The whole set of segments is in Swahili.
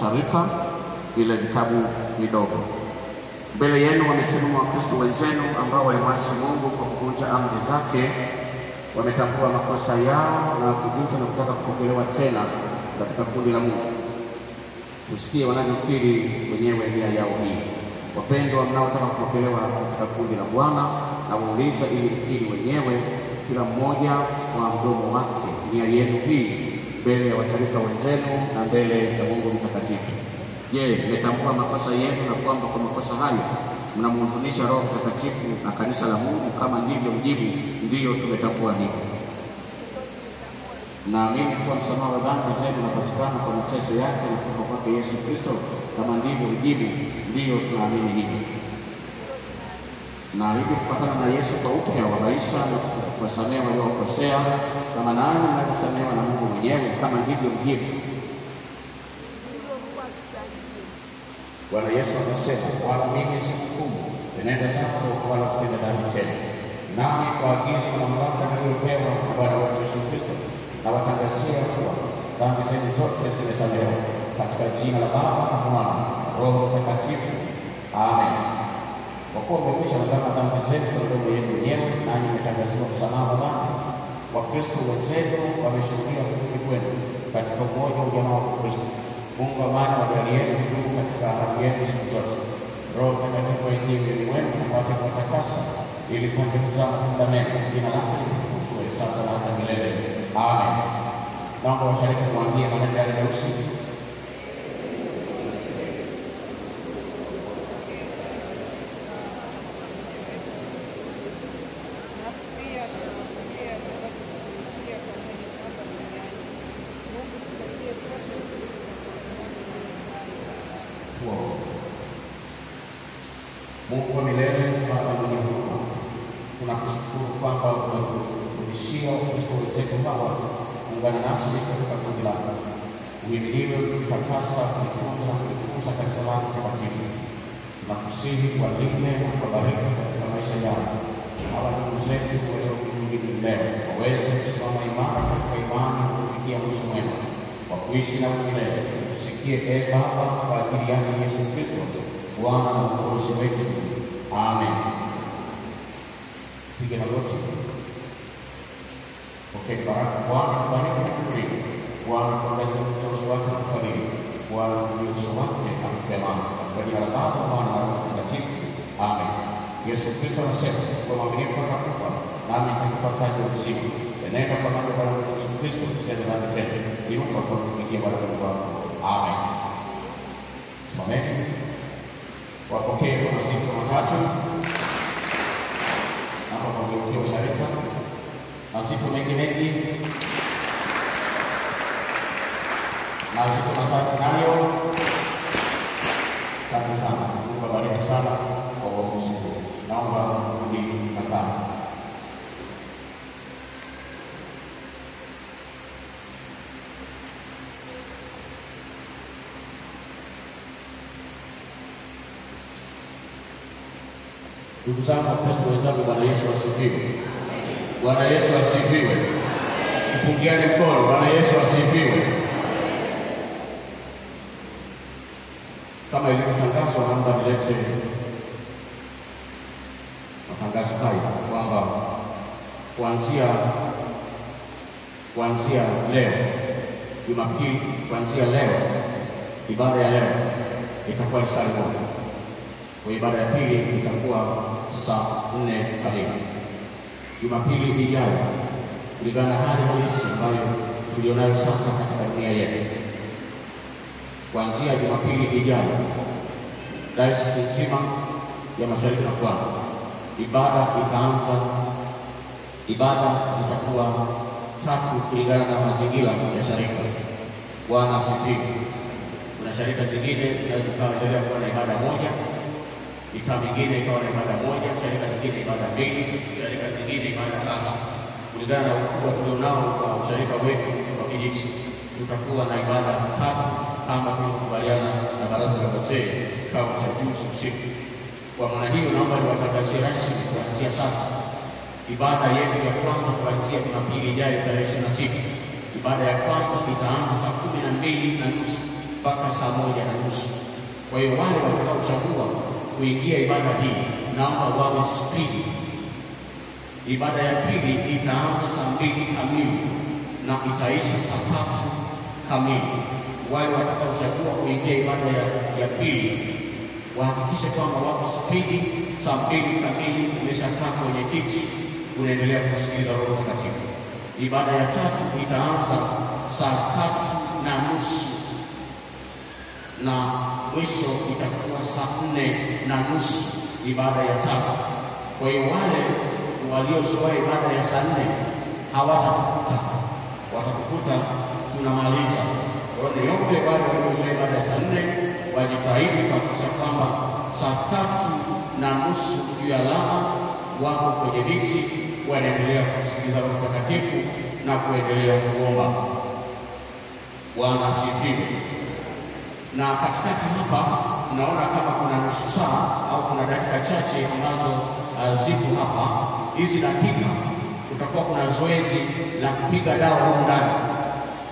ukurasa 429 wa sharika vile vitabu vidogo. Mbele yenu wamesimama Wakristo wenzenu ambao walimwasi Mungu kwa kuvunja amri zake, wametambua makosa yao na kujuta na kutaka kupokelewa tena katika kundi la Mungu. Tusikie wanavyokiri wenyewe nia yao hii. Wapendwa mnaotaka kupokelewa katika kundi la Bwana, na wauliza ili mkiri wenyewe kila mmoja kwa mdomo wake nia yenu hii mbele ya washirika wenzenu na mbele ya Mungu mtakatifu. Je, mmetambua makosa yenu na kwamba kwa makosa hayo mnamhuzunisha Roho Mtakatifu na kanisa la Mungu? Kama ndivyo, mjibu ndiyo, tumetambua hivyo. Naamini kuwa msamaha wa dhambi zenu unapatikana kwa mateso yake na kufa kwake Yesu Kristo. Kama ndivyo, mjibu ndiyo, tunaamini hivyo. Na hivi kufuatana na Yesu kwa upya wa maisha na kuwasamehe waliokosea, kama nani mnavyosamehewa na Mungu mwenyewe. Kama ndivyo, mjibu Bwana Yesu akasema, wala mimi sikuhukumu, enenda zako wala usitende dhambi tena. Nami kwa agizo na mamlaka niliyopewa na Bwana wetu Yesu Kristo, na watangazia kuwa dhambi zenu zote zimesamehewa katika jina la Baba na Mwana na Roho Mtakatifu. Amen. Kwa kuwa mmekwisha ungama dhambi zenu kwa midomo yenu wenyewe, nanyi mmetangaziwa msamaha dhambi, Wakristo wenzenu wameshuhudia kurudi kwenu katika umoja wa ujamaa wa Kristo. Mungu amani wajalieni kudumu katika ahadi yenu siku zote. Roho Mtakatifu aingie mioyoni mwenu apate kuwatakasa ili mpate kuzaa matunda mema. Jina lake litukuzwe sasa na hata milele. Amen. Naomba washiriki kumwangia maneno yale meusi. Nasi pia tunawapokea tutakapokuja pamoja hapa duniani. Mungu tusaidie sote tusiwe katika imani iliyo hai. Tuombe. Mungu wa milele, Baba mwenye huruma, tunakushukuru kwamba unaturudishia Wakristo wenzetu hawa kuungana nasi katika kundi lako. Uhimiliwe kutakasa, kulitunza na kulikuza kanisa lako takatifu. Tunakusihi walinde na kuwabariki katika maisha yao. Hawa ndugu zetu waliokurudi leo waweze kusimama imara katika imani na kufikia mwisho mwema kwa kuishi na milele. Tusikie ee Baba, kwa ajili yake Yesu Kristo Bwana na mkombozi wetu. Amen. Piga magoti. Pokea baraka. Bwana kubariki na kukulinda. Bwana kuangaza uso wake na kufadhili. Bwana kuinulia uso wake na amani. Katika jina la Baba, Mwana na Roho Mtakatifu. Amen. Yesu Kristo anasema, kwa mwaminifu atakufa, nami nitakupa taji ya uzima. Enenda kwa maji Bwana wetu Yesu Kristo, usitende dhambi tena. Inuka kwa kutumikia Bwana Mungu wako. Amen. Simameni. Wapokee kwa mazito matatu. Naomba wageukie usharika. Mazito mengi mengi. Mazito matatu nayo. Asante sana. Mungu abariki sana kwa uamuzi huu. Naomba rudi nakaa. Ndugu zangu Wakristo wenzangu, Bwana Yesu asifiwe. Bwana Yesu asifiwe. Tupungiane mkono. Bwana Yesu asifiwe. Kama ilivyotangazwa, na muda mrefu, matangazo haya kwamba kuanzia kuanzia leo Jumapili, kuanzia leo ibada ya leo itakuwa ni saa moja kwa ibada ya pili itakuwa saa nne kamili. Jumapili ijayo, kulingana na hali halisi ambayo tulionayo sasa katika dunia yetu, kuanzia Jumapili ijayo, dayosisi nzima ya Mashariki na Pwani, ibada itaanza. Ibada zitakuwa tatu kulingana na mazingira ya sharika. Bwana asifiwe. Kuna sharika zingine zinaweza zikaendelea kuwa na ibada moja mitaa mingine ikawa na ibada moja, sharika zingine ibada mbili, sharika zingine ibada tatu, kulingana na ukubwa tulionao kwa usharika wetu wa kijiji. Tutakuwa na ibada tatu kama tulivyokubaliana na baraza la wazee kama cha juzi usiku. Kwa maana hiyo, naomba niwatangazie rasmi kuanzia sasa ibada yetu ya kwanza kuanzia Jumapili ijayo tarehe ishirini na sita Ibada ya kwanza itaanza saa kumi na mbili na nusu mpaka saa moja na nusu. Kwa hiyo wale watakaochagua kuingia ibada hii, naomba wawe spidi. Ibada ya pili itaanza saa mbili kamili na itaisha saa tatu kamili. Wale watakaochagua kuingia ibada ya, ya pili wahakikishe kwamba wako spidi. Saa mbili kamili umeshakaa kwenye kiti, unaendelea kusikiliza Roho Mtakatifu. Ibada ya tatu itaanza saa tatu na nusu na mwisho itakuwa saa nne na nusu ibada ya tatu. Kwa hiyo wale waliozoea ibada ya saa nne hawatatukuta, watatukuta tunamaliza. Kwa hiyo niombe wale waliozoea ibada ya saa nne wajitahidi kuhakikisha kwamba saa tatu na nusu juu ya alama wako kwenye viti, wanaendelea kusikiliza Roho Mtakatifu na kuendelea kuomba. Bwana asifiwe. Na katikati hapa unaona kama kuna nusu saa au kuna dakika chache ambazo uh, zipo hapa. Hizi dakika kutakuwa kuna zoezi la kupiga dawa huko ndani.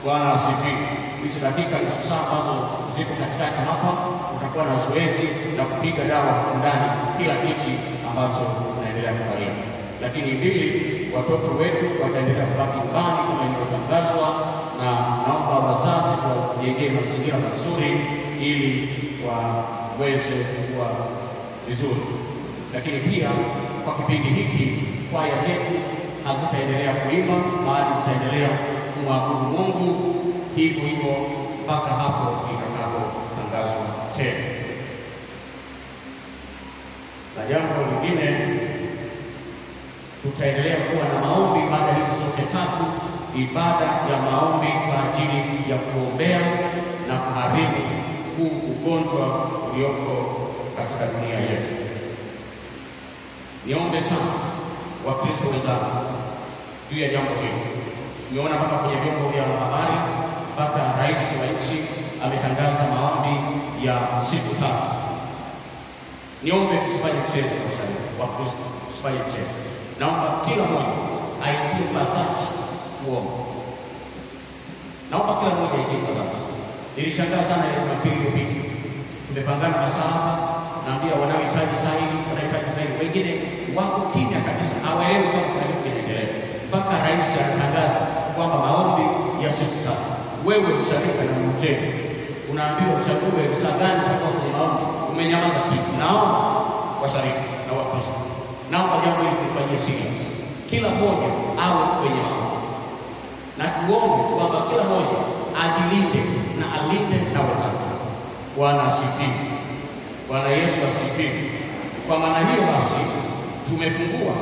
Bwana asifiwe. Hizi dakika nusu saa ambazo zipo katikati hapa, kutakuwa na zoezi la kupiga dawa huko ndani, kila kiti ambacho tunaendelea kukalia. Lakini mbili, watoto wetu wataendelea kubaki mbali kama ilivyotangazwa, na naomba wazazi tuwajengee mazingira mazuri ili waweze kuwa vizuri. Lakini pia kwa kipindi hiki kwaya zetu hazitaendelea kuimba, bali zitaendelea kumwabudu Mungu hivyo hivyo mpaka hapo itakapotangazwa tena. Na jambo lingine tutaendelea kuwa na maombi baada hizi zote tatu, ibada ya maombi kwa ajili ya kuombea na kuharibu huu ugonjwa ulioko katika dunia yetu. Niombe sana Wakristo wenzangu juu ya jambo hili. Tumeona mpaka kwenye vyombo vya habari, mpaka rais wa nchi ametangaza maombi ya siku tatu. Niombe tusifanye mchezo wa Kristo, tusifanye mchezo. Naomba kila mmoja aingie kwa kuomba. Naomba kila mmoja ajibu kwa dhati. Nilishangaa sana ile Jumapili iliyopita, tumepangana masaa naambia wanaohitaji saa wanaohitaji hili, wengine wako kimya kabisa, hawaelewi kwa kuna kitu kinaendelea, mpaka rais anatangaza kwamba maombi ya siku tatu. Wewe msharika na mtendo unaambiwa uchague saa gani utakuwa kwenye maombi, umenyamaza kimya. Naomba washarika na Wakristo naomba jambo hili tufanyie serious, kila mmoja awe kwenye maombi na tuombe kwamba kila mmoja ajilinde na alinde na wenzake. Bwana asifiwe. Bwana Yesu asifiwe. Kwa maana hiyo basi, tumefungua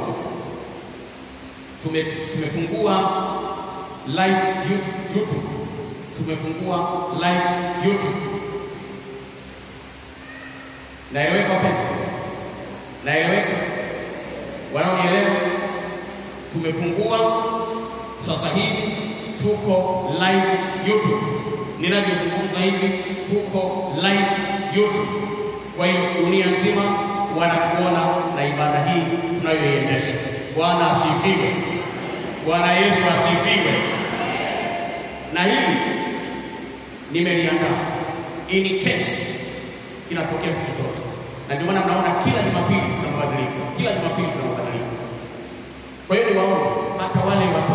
tume, tumefungua live YouTube, tumefungua live YouTube. Naeleweka wapendwa? Naeleweka? Wanaonielewa, tumefungua sasa hivi, tuko live YouTube. Ninavyozungumza hivi, tuko live YouTube. Kwa hiyo dunia nzima wanatuona na ibada hii tunayoiendesha. Bwana asifiwe. Bwana Yesu asifiwe. Na hili nimeliandaa in case inatokea kitu chochote, na ndio maana mnaona kila Jumapili tunabadilika, kila Jumapili tunabadilika. Kwa hiyo niwaombe hata wale nyumbani,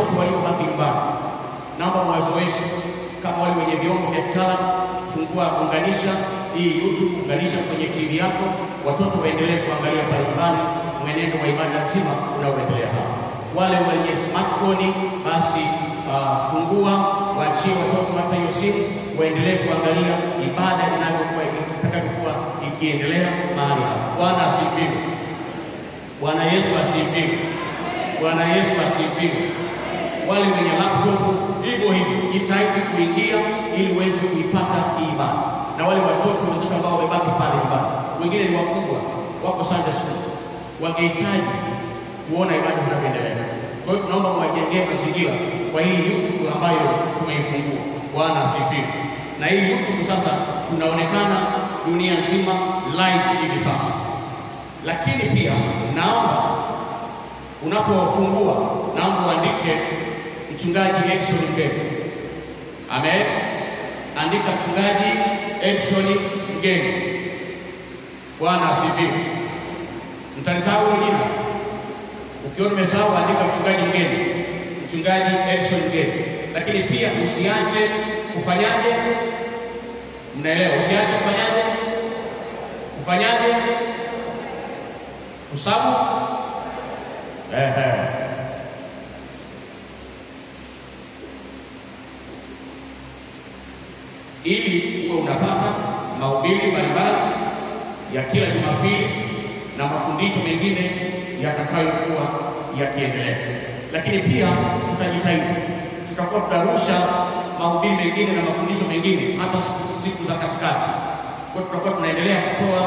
mwazoeshe kama wale wenye vyombo vya kitaalamu, fungua unganisha hii YouTube, unganisha kwenye TV yako, watoto waendelee kuangalia nyumbani mwenendo wa ibada nzima unaoendelea hapa. Wale wenye smartphone basi uh, fungua waachie watoto hata hiyo simu waendelee kuangalia ibada inayokuwa itakayokuwa ikiendelea mahali hapa. Bwana asifiwe. Bwana Yesu asifiwe. Bwana Yesu asifiwe. Wale wenye laptop hivyo hivyo, jitahidi kuingia ili uweze kuipata hii ibada, na wale watoto wengine ambao wamebaki pale nyumbani, wengine ni wakubwa, wako Sunday school, wangehitaji kuona ibada zinavyoendelea. Kwa hiyo tunaomba mwajengee mazingira kwa hii YouTube ambayo tumeifungua. Bwana asifiwe. Na hii YouTube sasa tunaonekana dunia nzima live hivi sasa, lakini pia naomba unapofungua, naomba uandike mchungaji Edson Mgeni. Amen. Andika mchungaji Edson Mgeni. Bwana asifiwe. Mtanisahau wengine. Ukiona umesahau andika mchungaji Mgeni, mchungaji Edson Mgeni. Lakini pia usiache kufanyaje? Mnaelewa? Usiache kufanyaje? Kufanyaje? Kusabu? Ehe. Ili uwe unapata mahubiri mbalimbali ya kila Jumapili na mafundisho mengine yatakayokuwa yakiendelea. Lakini pia tutajitahidi, tutakuwa tutarusha mahubiri mengine na mafundisho mengine hata siku, za katikati. Kwa tutakuwa tunaendelea kutoa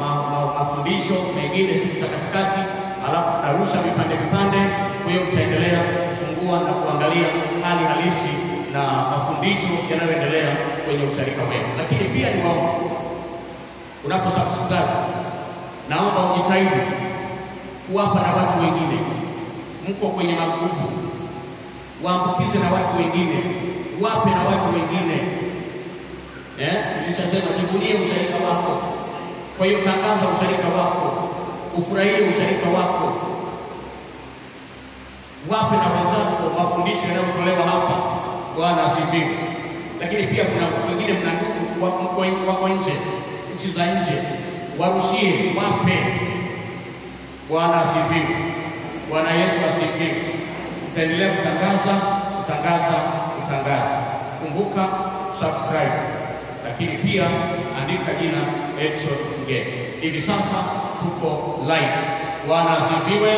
ma, ma, mafundisho mengine siku za katikati, alafu tutarusha vipande vipande. Kwa hiyo mtaendelea kufungua na kuangalia hali halisi na mafundisho yanayoendelea kwenye usharika wenu. Lakini pia ni waomba unapo subscribe, naomba ujitahidi kuwapa na watu wengine. Mko kwenye magrupu, waambukize na watu wengine, wape na watu wengine. Eh, nilishasema jivunie usharika wako. Kwa hiyo tangaza usharika wako, ufurahie usharika wako, wape na wenzako mafundisho yanayotolewa hapa. Bwana asifiwe. Lakini pia kuna wengine mna ndugu wako nje, nchi za nje, warushie, wape. Bwana asifiwe. Bwana Yesu asifiwe. Tutaendelea kutangaza, kutangaza, kutangaza. Kumbuka subscribe, lakini pia andika jina Edson Mgeni. Hivi sasa tuko live. Bwana asifiwe.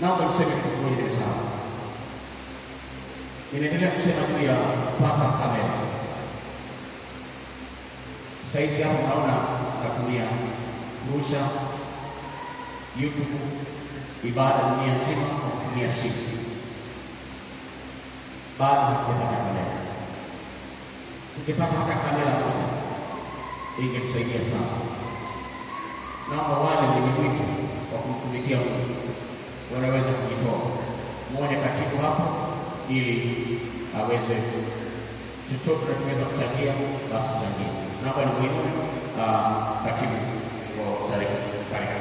Naomba niseme kitu kimoja ndugu zangu, Ninaendelea kusema juu ya pata kamera. Saizi hapo naona tunatumia rusha YouTube ibada dunia nzima kwa kutumia simu. Bado hatujapata kamera. Tukipata hata kamera moja ingetusaidia sana. Naomba wale wenye wito wa kumtumikia Mungu wanaweza kujitoa mmoja katibu hapo, ili aweze chochote tunachoweza kuchangia basi changia. Naomba ni muhimu katibu wa usharika, karibu.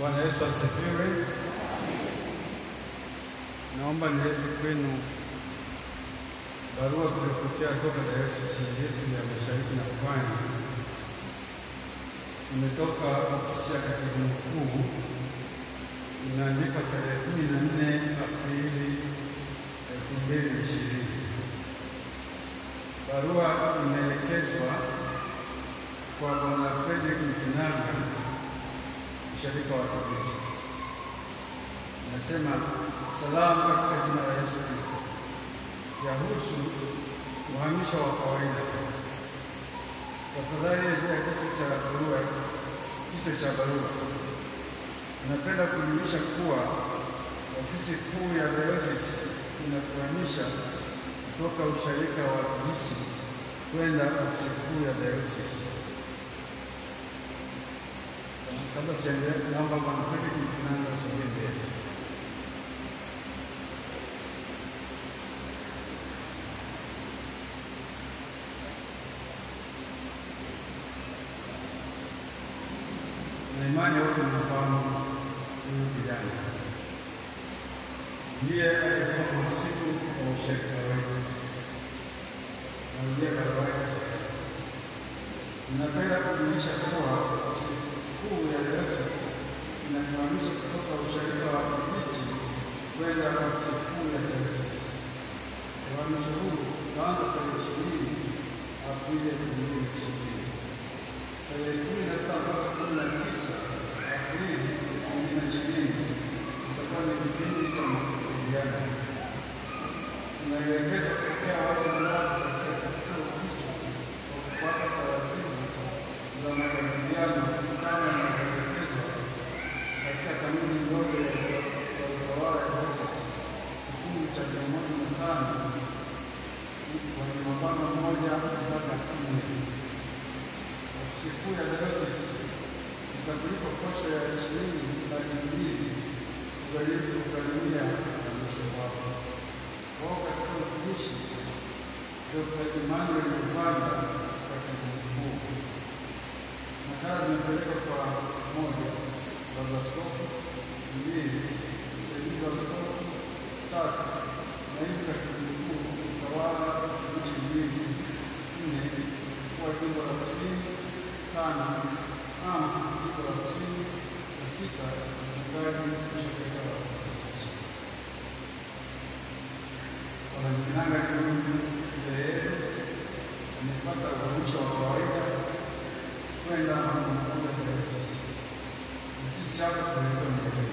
Bwana Yesu asifiwe. Naomba nilete kwenu barua tuliyopokea toka dayosisi yetu ya Mashariki na Pwani. Imetoka ofisi ya katibu mkuu, inaandikwa tarehe kumi na nne Aprili elfu mbili ishirini. Barua imeelekezwa kwa Bwana Fredrick Mfinanga mshirika wa Kikristo. Nasema salamu katika jina la Yesu Kristo. Yahusu uhamisho wa kawaida. Tafadhali rejea kichwa cha barua, kichwa cha barua. Napenda kujulisha kuwa ofisi kuu ya dayosisi inakuhamisha kutoka usharika wa Kiishi kwenda ofisi kuu ya dayosisi. Kabla sijaendelea, naomba Bwana Fredrick Mfinanga usogee mbele. Na imani wote mnafahamu huyu kijana ndiye alikuwa mhasibu wa ushirika wetu. Narudia barua yake sasa. Ninapenda kujulisha kuwa inatuhamisha kutoka usharika wa Kibichi kwenda ofisi kuu ya dayosisi. Uhamisho huu utaanza tarehe ishirini Aprili elfu mbili ishirini. Tano, amfu jimbo la kusini; na sita, mchungaji mshirika wa kijiji. Wanamfinanga Kirungu Fideero amepata uamsho wa kawaida kwenda makao makuu ya dayosisi. Na sisi hapa tunaitwa mbele,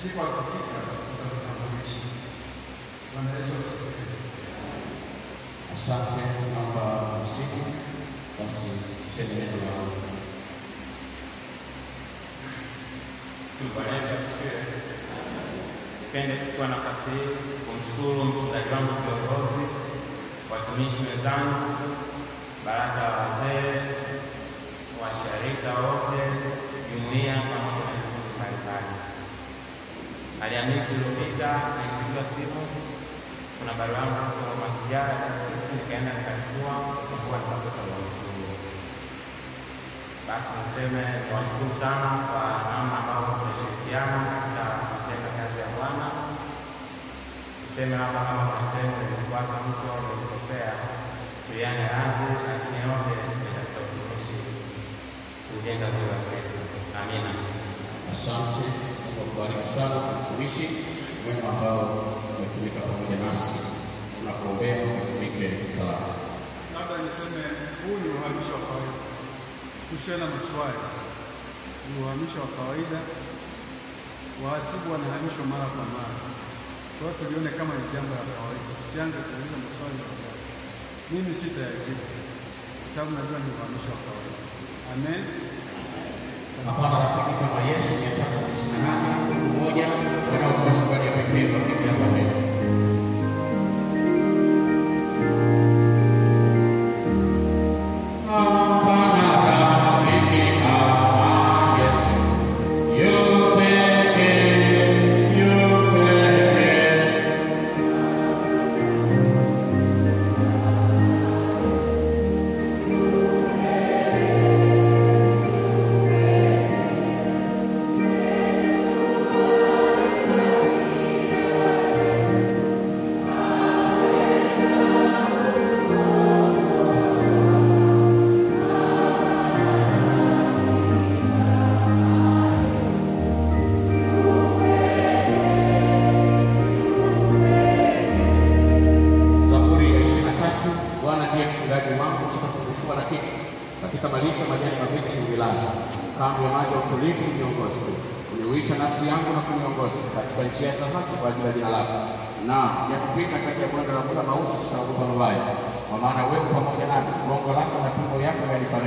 Siku akifika tutakutambulisha. Bwana Yesu asifiwe. Asante, naomba msiku basi tuseme neno la Mungu. Bwana Yesu asifiwe. Nipende kuchukua nafasi hii kumshukuru mchungaji wangu kiongozi, watumishi wenzangu, baraza la wazee, washarika wote, jumuiya pamoja na vikundi mbalimbali. Alhamisi iliyopita nilipigiwa simu, kuna barua yangu kwa masijara sisi, nikaenda nikachukua kwa kwa huo. Basi niseme niwashukuru sana kwa namna ambavyo tunashirikiana katika kutenda kazi ya Bwana. Niseme hapa kama kuna sehemu nilikwaza mtu au nilikosea, tuiane radhi, lakini yote ni katika utumishi kujenga mwili wa Kristo. Amina. Asante, kwa kubariki sana kwa utumishi mwema ambao umetumika pamoja nasi. Tunakuombea utumike salama. Labda niseme huu ni uhamisho wa kawaida, usiwe na maswali. Ni uhamisho wa kawaida, wahasibu wanahamishwa mara kwa mara. Kwa hiyo tulione kama ni jambo la kawaida, usianze kuuliza maswali ajabu. Mimi sitayajibu kwa sababu najua ni uhamisho wa kawaida. Amen. Hapana rafiki kama Yesu mia tatu tisini na nane moja wanaotoa shukrani ya pekee rafiki hapa mbele.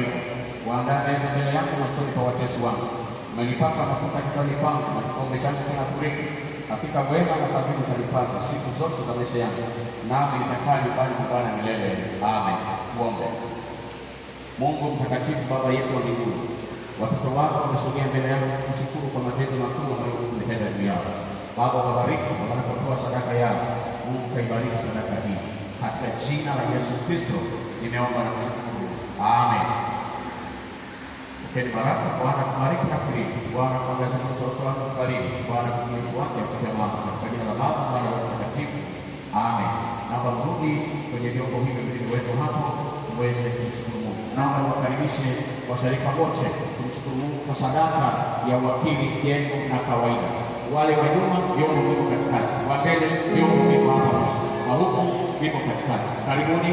Yako. Waandaa meza mbele yangu machoni pa watesi wangu. Umenipaka mafuta kichwani pangu, na kikombe changu kinafurika. Hakika wema na fadhili zanifuata siku zote za maisha yangu, nami nitakaa nyumbani mwa Bwana milele. Amen. Tuombe. Mungu mtakatifu, Baba yetu wa mbinguni, watoto wako wamesogea mbele yako kushukuru kwa matendo makuu ambayo umetenda juu yao. Baba, wabariki wanapotoa sadaka yao. Mungu kaibariki sadaka hii katika jina la Yesu Kristo nimeomba na kushukuru, amen. Pokeni baraka. Bwana kubariki na kulinda. Bwana kuangazia uso wa wake kufariji. Bwana kuinua uso wake akupe amani. Kwa jina la Baba, na Roho Mtakatifu, amen. Naomba mrudi kwenye vyombo hivyo vilivyowekwa hapo uweze kumshukuru Mungu. Naomba niwakaribishe washirika wote, kumshukuru Mungu kwa sadaka ya uwakili yenu na kawaida. Wale wa nyuma, vyombo viko katikati, wa mbele, vyombo viko hapa mwisho, na huku viko katikati. Karibuni